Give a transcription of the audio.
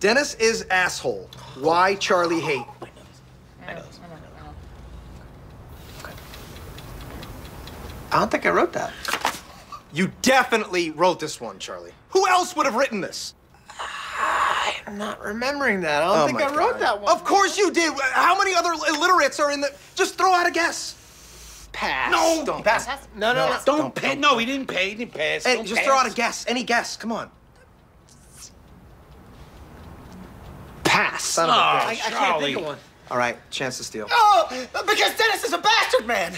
Dennis is asshole. Why Charlie hate? I know this. I don't think I wrote that. You definitely wrote this one, Charlie. Who else would have written this? I'm not remembering that. I don't Oh think I wrote God. that one. Of course you did. How many other illiterates are in the? Just throw out a guess. Pass. No, don't pass. pass. No, no, no. Don't, Don't- pay. don't- no, he didn't pay. He didn't pass. Hey, Don't just pass. throw out a guess. Any guess. Come on. Pass. Son of a Oh, bitch. I, I can't Charlie. think of one. All right, chance to steal. Oh, because Dennis is a bastard man.